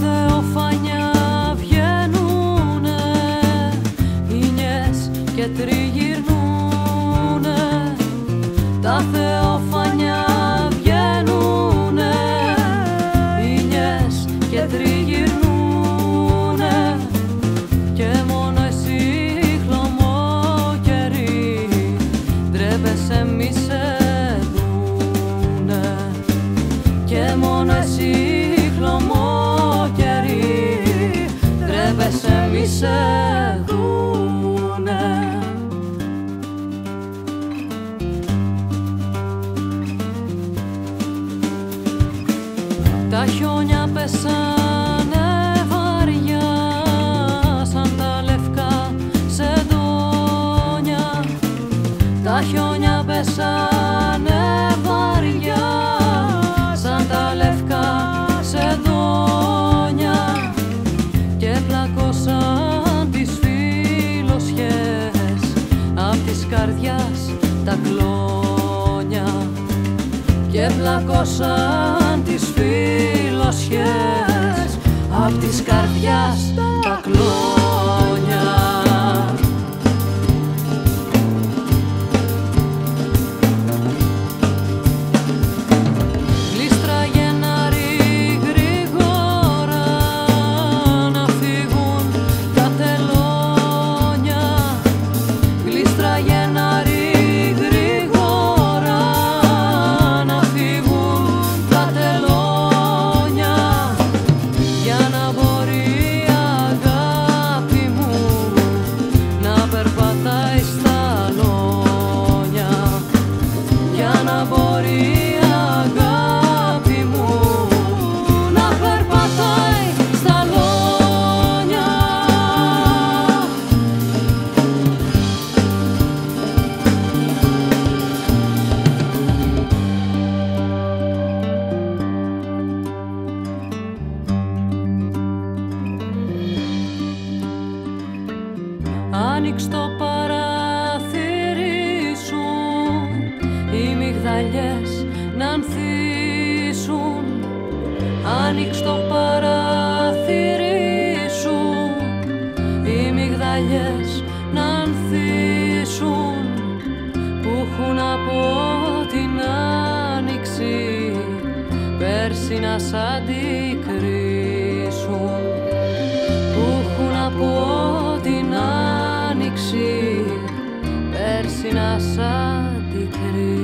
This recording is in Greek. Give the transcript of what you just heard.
θεοφανιά βγαίνουνε ίνιες και τριγυρνούνε τα θεοφανιά ντρέπεσαι μη σε δούνε Τα χιόνια πέσανε βαριά σαν τα λευκά σεντόνια. Τα χιόνια πέσανε της καρδιάς τα κλόνια και πλακώσαν τις φιλοσιές young Άνοιξ το παράθυρι σου. Οι μυγδαλιές να ανθίσουν. Άνοιξ το παράθυρι σου. Οι μυγδαλιές να ανθίσουν. Που έχουν από την άνοιξη Πέρσι να σ' αντικρίσουν. Που έχουν από άνοιξη